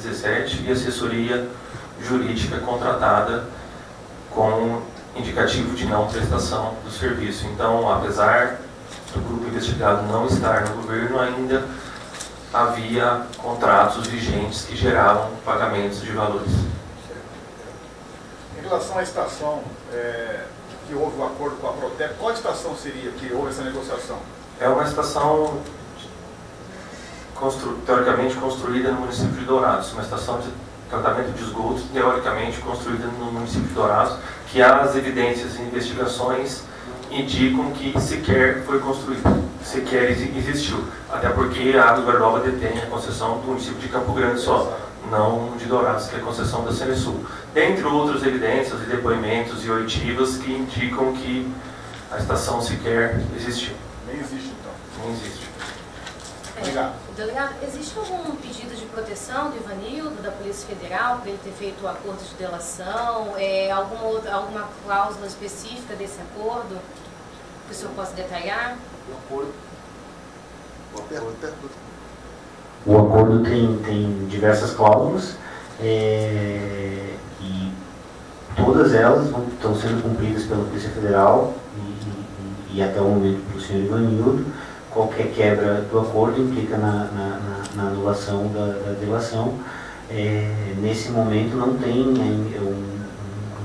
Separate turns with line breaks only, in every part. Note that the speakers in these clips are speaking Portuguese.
17 e assessoria jurídica contratada com indicativo de não prestação do serviço. Então, apesar do grupo investigado não estar no governo, ainda havia contratos vigentes que geravam pagamentos de valores.
Em relação à estação, é, que houve o um acordo com a Protec, qual estação seria que houve essa negociação?
É uma estação constru, teoricamente construída no município de Dourados, uma estação de tratamento de esgotos teoricamente construída no município de Dourados, que as evidências e investigações indicam que sequer foi construída, sequer existiu. Até porque a Água detém a concessão do município de Campo Grande só, não de Dourados, que é a concessão da Cenesul. Dentre outras evidências e depoimentos e oitivas que indicam que a estação sequer existiu.
Nem existe, então.
Nem existe.
Obrigado.
Delegado, existe algum pedido de proteção do Ivanildo, da Polícia Federal, para ele ter feito o acordo de delação? É, alguma, outra, alguma cláusula específica desse acordo que o senhor possa detalhar?
O acordo.
O acordo,
o acordo tem, tem diversas cláusulas é, e todas elas vão, estão sendo cumpridas pela Polícia Federal e, e, e até o momento pelo senhor Ivanildo qualquer quebra do acordo implica na, na, na anulação da, da delação. É, nesse momento não tem um,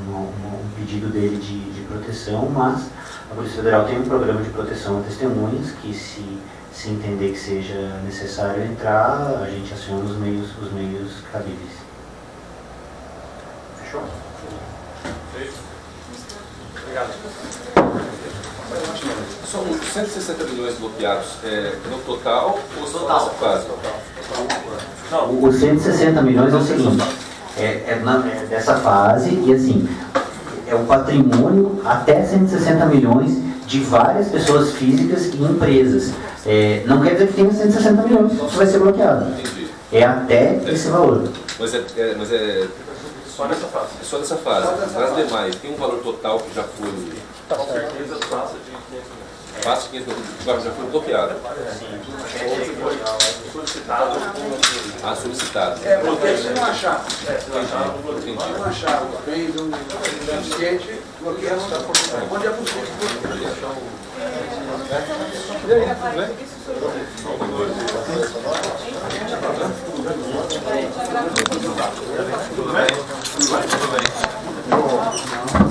um, um pedido dele de, de, proteção, mas a Polícia Federal tem um programa de proteção a testemunhas que se, se entender que seja necessário entrar, a gente aciona os meios, os meios cabíveis.
Fechou? Obrigado.
São 160 milhões bloqueados é, no total ou só total. nessa fase?
Não. Os 160 milhões é o seguinte, é, é, na, é dessa fase e assim, é o patrimônio até 160 milhões de várias pessoas físicas e empresas. É, não quer dizer que tenha 160 milhões que vai ser bloqueado.
Entendi.
É até esse valor.
Mas é, é, mas é
só nessa fase.
É só nessa fase. Nas demais, tem um valor total que já foi.
Com certeza passa de 500 mil.
Passa 500 mil, agora já foi bloqueado.
Sim. Foi solicitado.
Ah, solicitado.
É, porque se não achar.
É, se não achar,
Entendi.
Se não achar, vem de um suficiente, bloqueia onde é possível.
Tudo bem? Tudo bem.